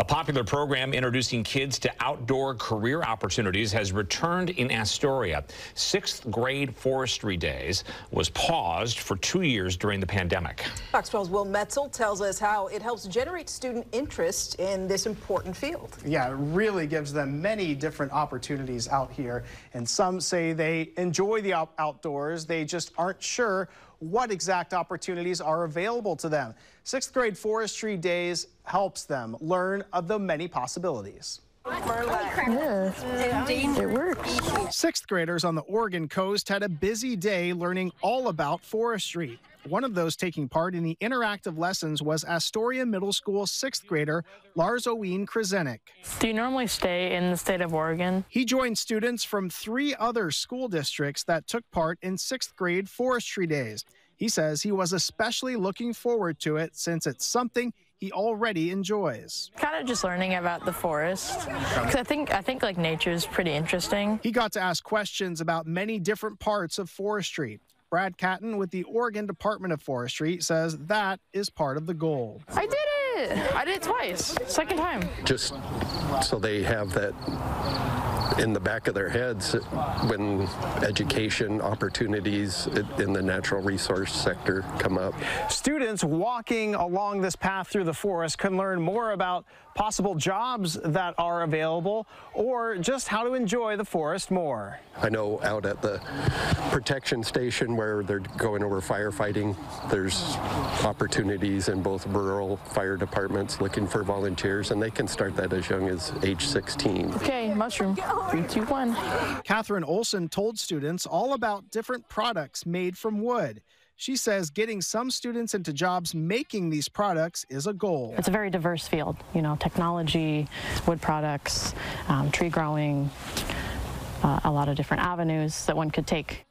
A popular program introducing kids to outdoor career opportunities has returned in Astoria. Sixth grade forestry days was paused for two years during the pandemic. Fox 12's Will Metzel tells us how it helps generate student interest in this important field. Yeah, it really gives them many different opportunities out here. And some say they enjoy the out outdoors, they just aren't sure what exact opportunities are available to them. Sixth grade forestry days helps them learn of the many possibilities. Yeah, it works. Sixth graders on the Oregon coast had a busy day learning all about forestry. One of those taking part in the interactive lessons was Astoria Middle School sixth grader Lars Owen Krasenik. Do you normally stay in the state of Oregon? He joined students from three other school districts that took part in sixth grade forestry days. He says he was especially looking forward to it since it's something he already enjoys. Kind of just learning about the forest because I think I think like nature is pretty interesting. He got to ask questions about many different parts of forestry. Brad Catton with the Oregon Department of Forestry says that is part of the goal. I did it! I did it twice. Second time. Just so they have that in the back of their heads when education opportunities in the natural resource sector come up. Students walking along this path through the forest can learn more about possible jobs that are available or just how to enjoy the forest more. I know out at the protection station where they're going over firefighting, there's opportunities in both rural fire departments looking for volunteers and they can start that as young as age 16. Okay, mushroom. Three, two, one. Catherine Olson told students all about different products made from wood. She says getting some students into jobs making these products is a goal. It's a very diverse field, you know, technology, wood products, um, tree growing, uh, a lot of different avenues that one could take.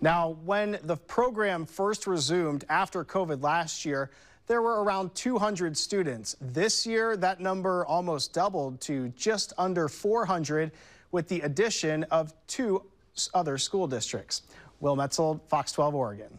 Now, when the program first resumed after COVID last year, there were around 200 students. This year, that number almost doubled to just under 400 with the addition of two other school districts. Will Metzel, Fox 12 Oregon.